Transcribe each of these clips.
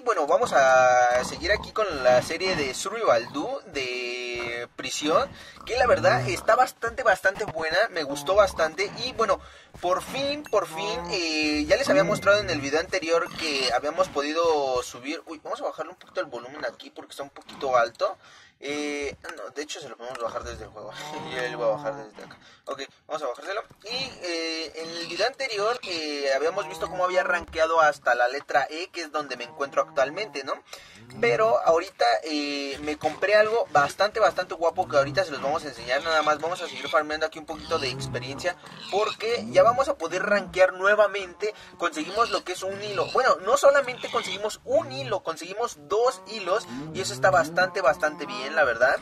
bueno, vamos a seguir aquí con la serie de Survival Do de prisión, que la verdad está bastante, bastante buena, me gustó bastante. Y bueno, por fin, por fin, eh, ya les había mostrado en el video anterior que habíamos podido subir, uy, vamos a bajarle un poquito el volumen aquí porque está un poquito alto. Eh, no, de hecho se lo podemos bajar desde el juego. Yo lo voy a bajar desde acá. Ok, vamos a bajárselo. Y eh, en el video anterior eh, habíamos visto cómo había rankeado hasta la letra E, que es donde me encuentro actualmente, ¿no? Pero ahorita eh, me compré algo bastante, bastante guapo que ahorita se los vamos a enseñar. Nada más vamos a seguir farmeando aquí un poquito de experiencia porque ya vamos a poder rankear nuevamente. Conseguimos lo que es un hilo. Bueno, no solamente conseguimos un hilo, conseguimos dos hilos y eso está bastante, bastante bien, la verdad.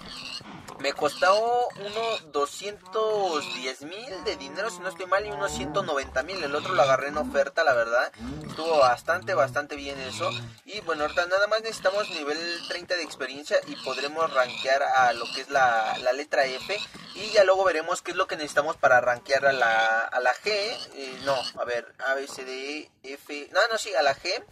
Me costó unos 210 mil de dinero, si no estoy mal, y unos 190 mil. El otro lo agarré en oferta, la verdad. Estuvo bastante, bastante bien eso. Y bueno, ahorita nada más necesitamos nivel 30 de experiencia y podremos rankear a lo que es la, la letra F. Y ya luego veremos qué es lo que necesitamos para rankear a la, a la G. Eh, no, a ver, A, B, C, D, E, F. No, no, sí, a la G.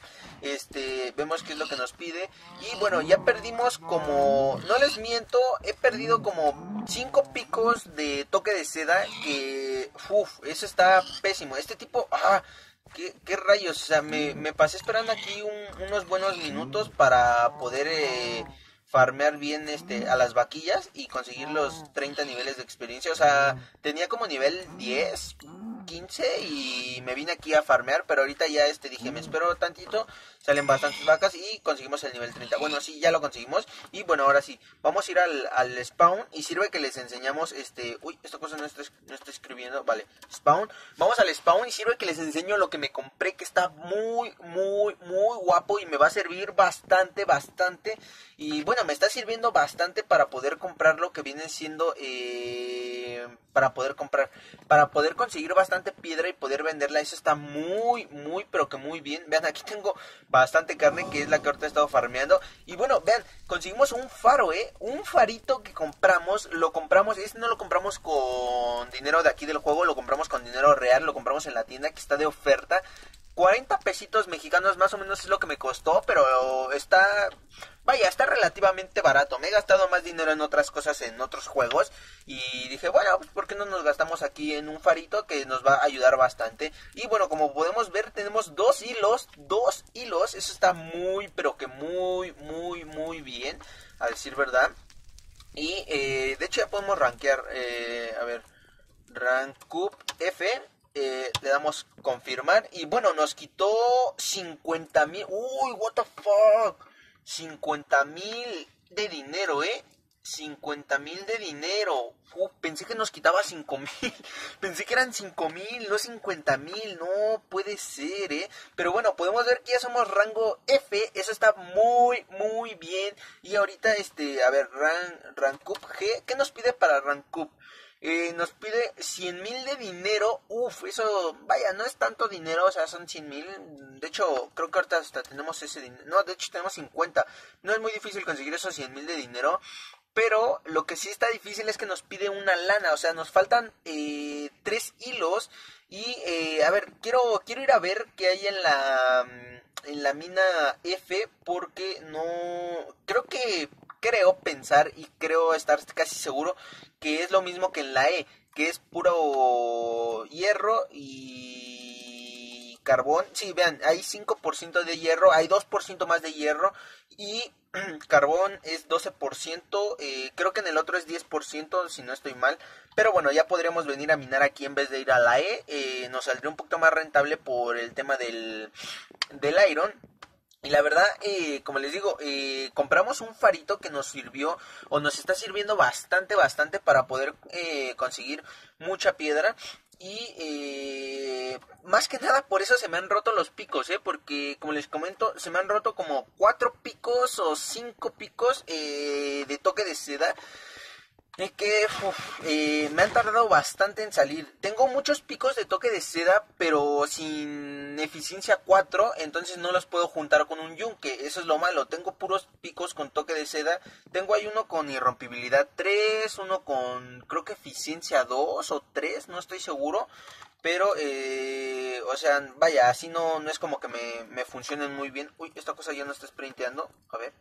Este, vemos qué es lo que nos pide. Y bueno, ya perdimos como, no les miento, he perdido como 5 picos de toque de seda. Que, uff, eso está pésimo. Este tipo, ah, ¿Qué, qué rayos? O sea, me, me pasé esperando aquí un- unos buenos minutos para poder eh, farmear bien este a las vaquillas y conseguir los 30 niveles de experiencia. O sea, tenía como nivel 10, 15 y me vine aquí a farmear, pero ahorita ya este dije, me espero tantito, salen bastantes vacas y conseguimos el nivel 30. Bueno, sí, ya lo conseguimos y bueno, ahora sí, vamos a ir al, spawn y sirve que les enseñamos este, uy, esta cosa no está, no está escribiendo, vale, spawn, vamos al spawn y sirve que les enseño lo que me compré que está muy, muy, muy guapo y me va a servir bastante, bastante y bueno, me está sirviendo bastante para poder comprar lo que viene siendo, eh, para poder comprar, para poder conseguir bastante piedra y poder venderla, eso está muy, muy, pero que muy bien, vean, aquí tengo bastante carne que es la que ahorita he estado farmeando. Y bueno, vean, conseguimos un faro, eh, un farito que compramos, lo compramos, este no lo compramos con dinero de aquí del juego, lo compramos con dinero real, lo compramos en la tienda que está de oferta, 40 pesitos mexicanos más o menos es lo que me costó, pero está, vaya, está relativamente barato. Me he gastado más dinero en otras cosas, en otros juegos, y dije, bueno, pues ¿por qué no nos gastamos aquí en un farito que nos va a ayudar bastante? Y bueno, como podemos ver, tenemos dos hilos, dos hilos, eso está muy, pero que muy, muy, muy bien, a decir verdad. Y eh, de hecho ya podemos rankear, eh, a ver, rank up F, eh, le damos confirmar y bueno, nos quitó 50 mil, uy, what the fuck, 50 mil de dinero, eh. 50 mil de dinero. Uh, pensé que nos quitaba 5 mil. Pensé que eran 5 mil, no 50 mil. No puede ser, ¿eh? Pero bueno, podemos ver que ya somos rango F. Eso está muy, muy bien. Y ahorita, este, a ver, ran, rank up G. ¿Qué nos pide para rank up? Eh, nos pide 100 mil de dinero. Uf, eso, vaya, no es tanto dinero, o sea, son 100 mil. De hecho, creo que ahorita hasta tenemos ese dinero. No, de hecho, tenemos 50. No es muy difícil conseguir esos 100 mil de dinero. Pero lo que sí está difícil es que nos pide una lana. O sea, nos faltan eh, tres hilos. Y, eh, a ver, quiero, quiero ir a ver qué hay en la, en la mina F. Porque no. Creo que. Creo pensar y creo estar casi seguro que es lo mismo que en la E, que es puro hierro y carbón. Sí, vean, hay 5% de hierro, hay 2% más de hierro y carbón es 12%, eh, creo que en el otro es 10%, si no estoy mal. Pero bueno, ya podríamos venir a minar aquí en vez de ir a la E. Eh, nos saldría un poquito más rentable por el tema del, del iron. Y la verdad, eh, como les digo, eh, compramos un farito que nos sirvió o nos está sirviendo bastante, bastante para poder eh, conseguir mucha piedra. Y eh, más que nada por eso se me han roto los picos, ¿eh? Porque como les comento, se me han roto como cuatro picos o cinco picos eh, de toque de seda. Es que eh, me han tardado bastante en salir. Tengo muchos picos de toque de seda, pero sin eficiencia 4, entonces no los puedo juntar con un yunque. Eso es lo malo. Tengo puros picos con toque de seda. Tengo ahí uno con irrompibilidad 3, uno con creo que eficiencia 2 o 3, no estoy seguro. pero, eh, o sea, vaya, así no, no es como que me, me funcionen muy bien. Uy, esta cosa ya no está sprinteando. A ver.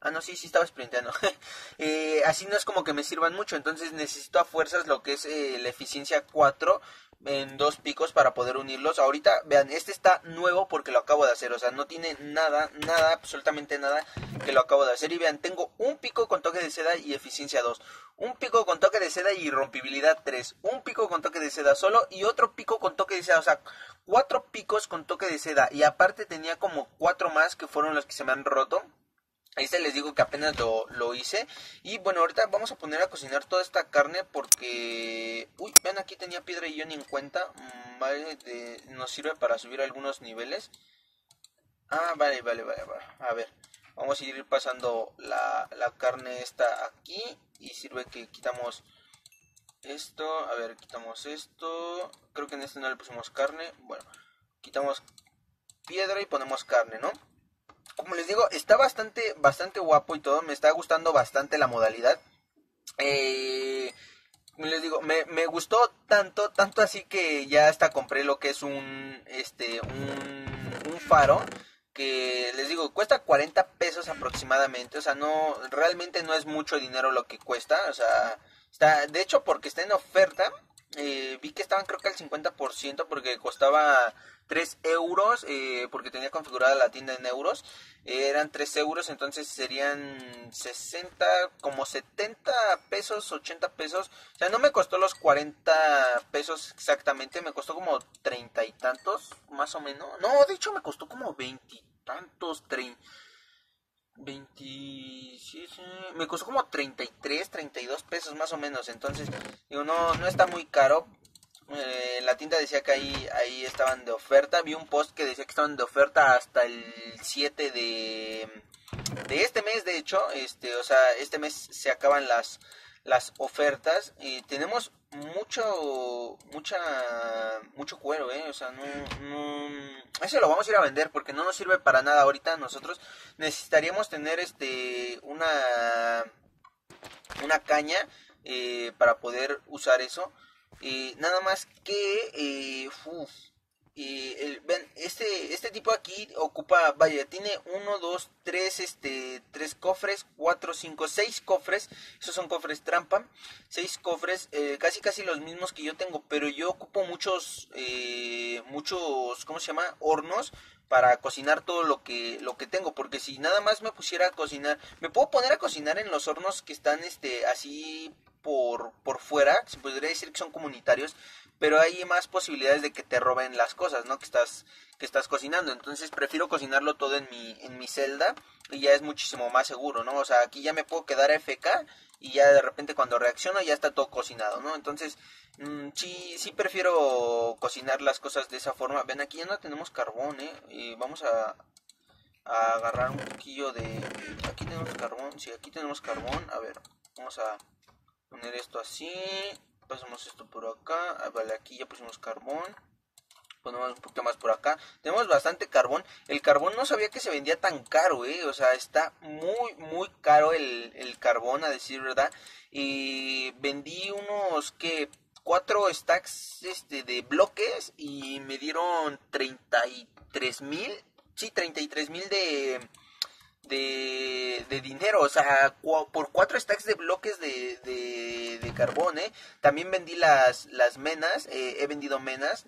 Ah, no, sí, sí estaba sprinteando. eh, así no es como que me sirvan mucho, entonces necesito a fuerzas lo que es eh, la eficiencia 4 en dos picos para poder unirlos. Ahorita, vean, este está nuevo porque lo acabo de hacer, o sea, no tiene nada, nada, absolutamente nada que lo acabo de hacer. Y vean, tengo un pico con toque de seda y eficiencia 2, un pico con toque de seda y rompibilidad 3, un pico con toque de seda solo y otro pico con toque de seda, o sea, cuatro picos con toque de seda. Y aparte tenía como cuatro más que fueron los que se me han roto. Este les digo que apenas lo, lo, hice. Y bueno, ahorita vamos a poner a cocinar toda esta carne porque... Uy, ven aquí tenía piedra y yo ni en cuenta. Mm, vale, nos sirve para subir algunos niveles. Ah, vale, vale, vale, vale. A ver, vamos a ir pasando la, la carne esta aquí. Y sirve que quitamos esto. A ver, quitamos esto. Creo que en este no le pusimos carne. Bueno, quitamos piedra y ponemos carne, ¿no? Como les digo, está bastante, bastante guapo y todo. Me está gustando bastante la modalidad. Eh, les digo, me, me, gustó tanto, tanto así que ya hasta compré lo que es un, este, un, faro que les digo, cuesta 40 pesos aproximadamente, o sea, no, realmente no es mucho dinero lo que cuesta, o sea, está, de hecho porque está en oferta, eh, vi que estaban creo que al 50% porque costaba 3 euros, eh, porque tenía configurada la tienda en euros, eh, eran 3 euros, entonces serían 60, como 70 pesos, 80 pesos, o sea, no me costó los 40 pesos exactamente, me costó como 30 y tantos, más o menos, no, de hecho me costó como 20 y tantos, 30. 27, me costó como 33, 32 pesos más o menos, entonces digo, no, no está muy caro, eh, la tienda decía que ahí, ahí estaban de oferta. Vi un post que decía que estaban de oferta hasta el 7 de, de este mes, de hecho. Este, o sea, este mes se acaban las, las ofertas. Y tenemos mucho, mucha, mucho cuero, ¿eh? O sea, no, no, eso lo vamos a ir a vender porque no nos sirve para nada ahorita. Nosotros necesitaríamos tener este, una, una caña eh, para poder usar eso. Eh, nada más que, eh, eh, ven, este, este tipo aquí ocupa, vaya, tiene uno, dos, tres, este, tres cofres, cuatro, cinco, seis cofres, esos son cofres trampa, seis cofres, casi casi los mismos que yo tengo, pero yo ocupo muchos, muchos, ¿cómo se llama? Hornos para cocinar todo lo que lo que tengo porque si nada más me pusiera a cocinar me puedo poner a cocinar en los hornos que están este así por, por fuera, se podría decir que son comunitarios, pero hay más posibilidades de que te roben las cosas, ¿no? Que estás, que estás cocinando. Entonces prefiero cocinarlo todo en mi, en mi celda y ya es muchísimo más seguro, ¿no? O sea, aquí ya me puedo quedar FK y ya de repente cuando reacciono ya está todo cocinado, ¿no? Entonces, mmm, sí, sí prefiero cocinar las cosas de esa forma. Ven, aquí ya no tenemos carbón, ¿eh? Y vamos a, a agarrar un poquillo de... Aquí tenemos carbón, sí, aquí tenemos carbón. A ver, vamos a poner esto así pasamos esto por acá ah, vale aquí ya pusimos carbón ponemos un poquito más por acá. Tenemos bastante carbón. El carbón no sabía que se vendía tan caro eh. O sea está muy muy caro el, el carbón a decir verdad. Y vendí unos que cuatro stacks este de bloques y me dieron 33 mil. Sí 33 mil de de, de dinero, o sea, por cuatro stacks de bloques de, de, carbón, ¿eh? También vendí las, las menas, eh, he vendido menas,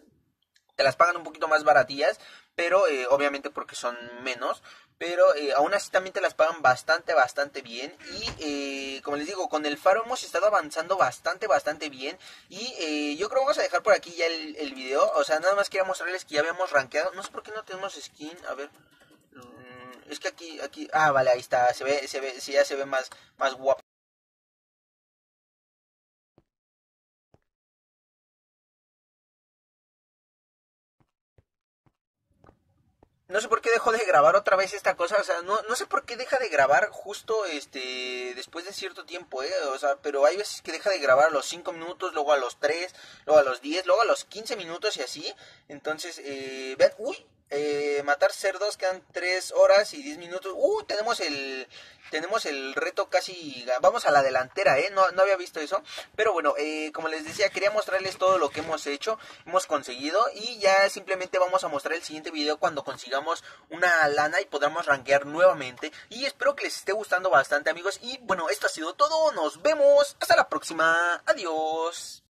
te las pagan un poquito más baratillas, pero eh, obviamente porque son menos, pero eh, aún así también te las pagan bastante, bastante bien. Y como les digo, con el faro hemos estado avanzando bastante, bastante bien. Y yo creo que vamos a dejar por aquí ya el, el video. O sea, nada más quería mostrarles que ya habíamos rankeado. No sé por qué no tenemos skin. A ver. Es que aquí, aquí, ah, vale, ahí está, se ve, se ve, sí, ya se ve más, más guapo. No sé por qué dejó de grabar otra vez esta cosa, o sea, no, no sé por qué deja de grabar justo este después de cierto tiempo, eh, o sea, pero hay veces que deja de grabar a los 5 minutos, luego a los 3, luego a los 10, luego a los 15 minutos y así, entonces, eh, vean, uy, eh, matar cerdos quedan 3 horas y 10 minutos. Uh, tenemos el tenemos el reto casi vamos a la delantera, eh. No, había visto eso, pero bueno, eh, como les decía, quería mostrarles todo lo que hemos hecho, hemos conseguido y ya simplemente vamos a mostrar el siguiente video cuando consigamos una lana y podamos rankear nuevamente y espero que les esté gustando bastante, amigos. Y bueno, esto ha sido todo. Nos vemos. Hasta la próxima. Adiós.